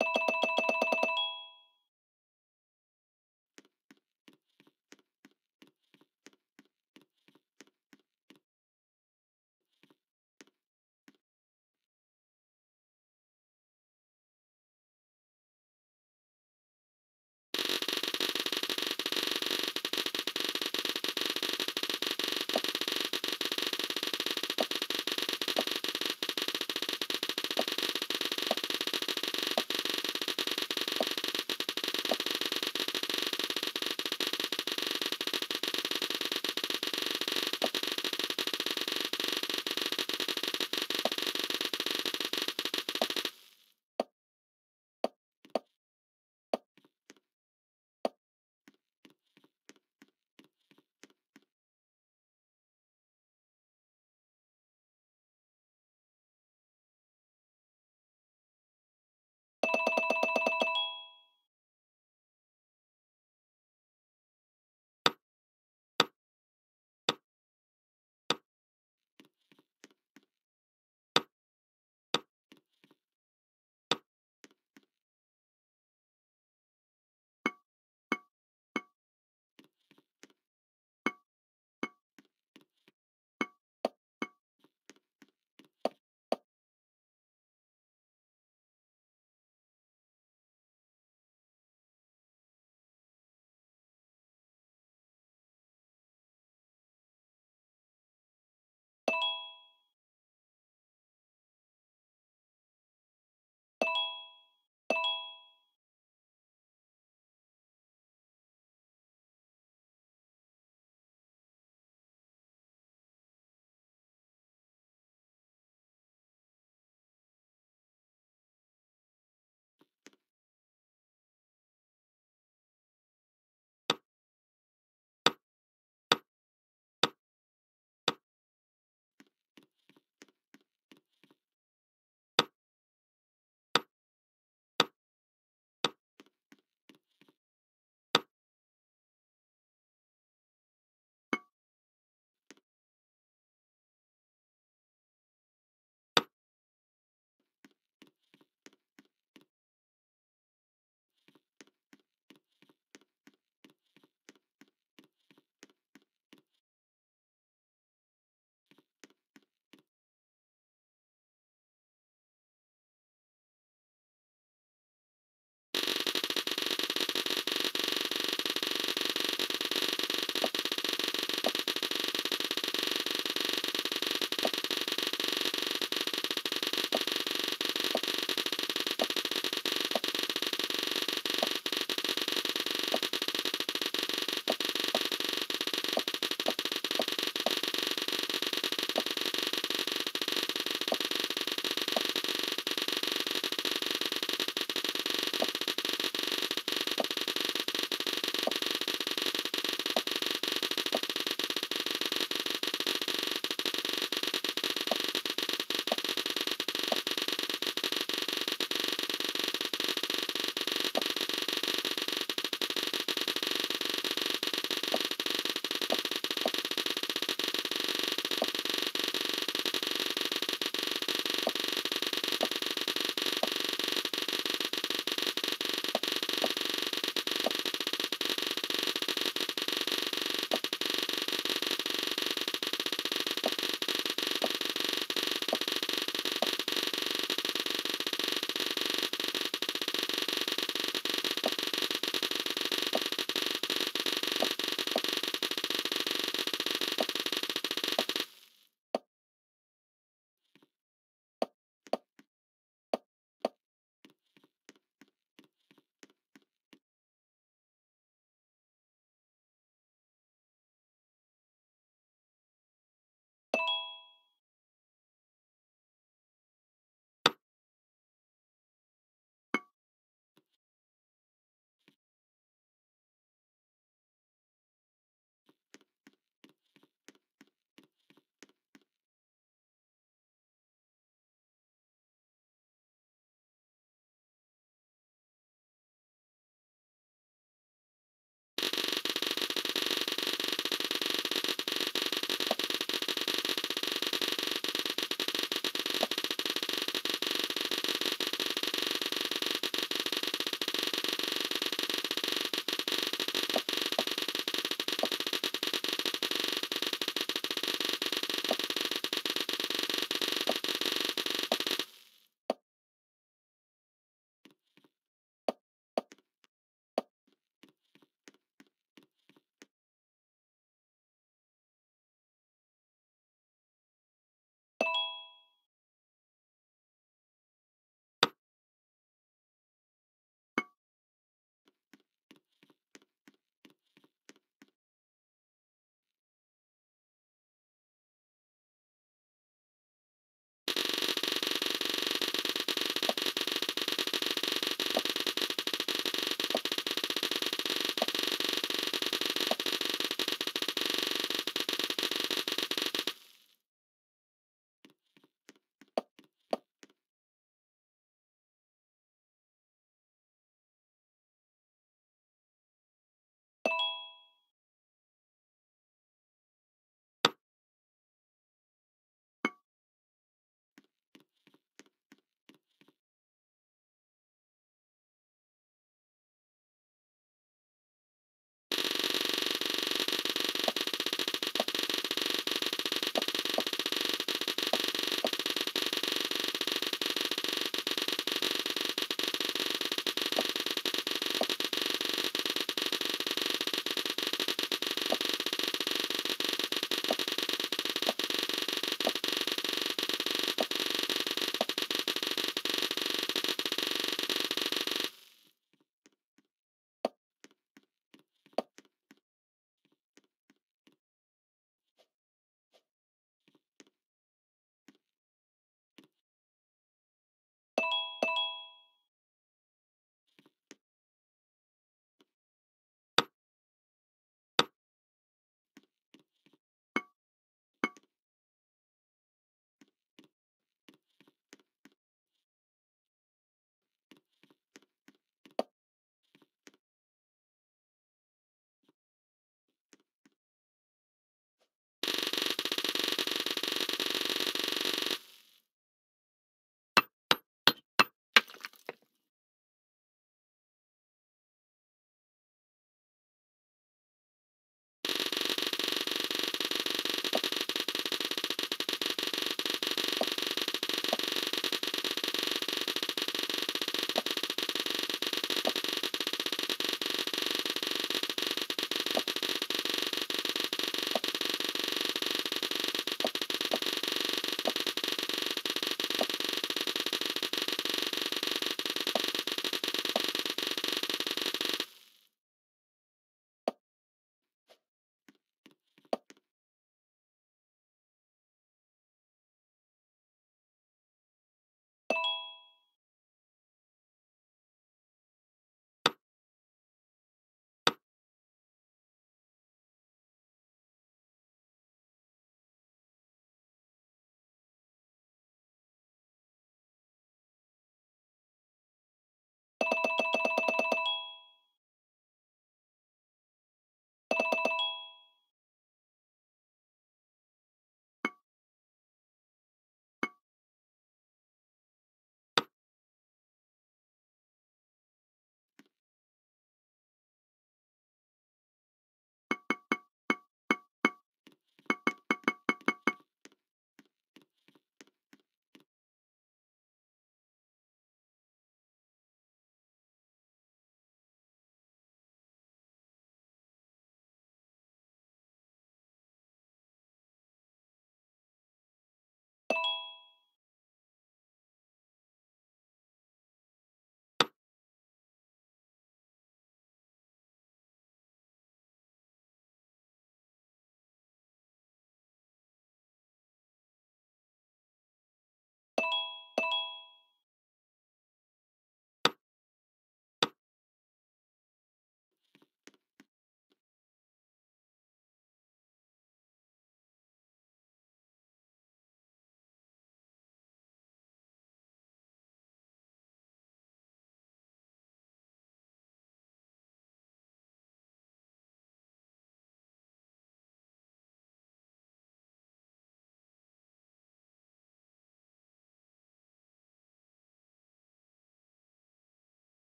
you